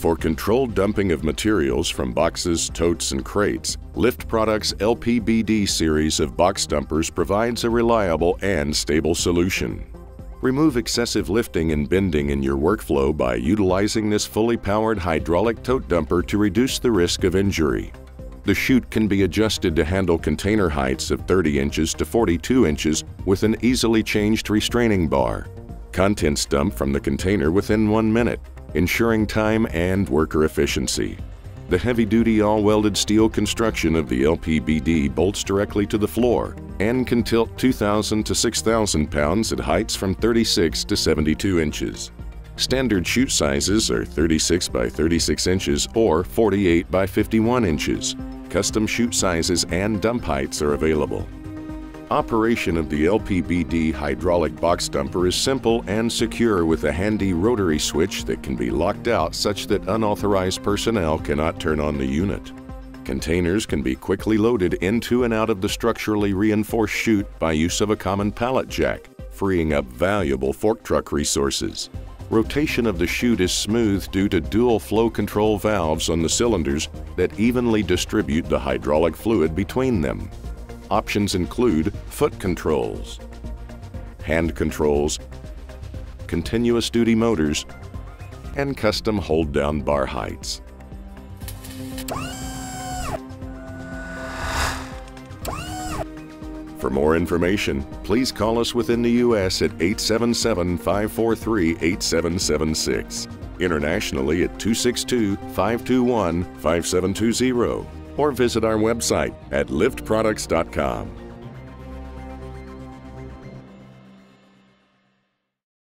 For controlled dumping of materials from boxes, totes, and crates, Lift Products LPBD series of box dumpers provides a reliable and stable solution. Remove excessive lifting and bending in your workflow by utilizing this fully powered hydraulic tote dumper to reduce the risk of injury. The chute can be adjusted to handle container heights of 30 inches to 42 inches with an easily changed restraining bar. Contents dump from the container within one minute, ensuring time and worker efficiency. The heavy-duty all-welded steel construction of the LPBD bolts directly to the floor and can tilt 2,000 to 6,000 pounds at heights from 36 to 72 inches. Standard chute sizes are 36 by 36 inches or 48 by 51 inches. Custom chute sizes and dump heights are available. Operation of the LPBD hydraulic box dumper is simple and secure with a handy rotary switch that can be locked out such that unauthorized personnel cannot turn on the unit. Containers can be quickly loaded into and out of the structurally reinforced chute by use of a common pallet jack, freeing up valuable fork truck resources. Rotation of the chute is smooth due to dual flow control valves on the cylinders that evenly distribute the hydraulic fluid between them. Options include foot controls, hand controls, continuous duty motors, and custom hold-down bar heights. For more information, please call us within the U.S. at 877-543-8776, internationally at 262-521-5720 or visit our website at liftproducts.com.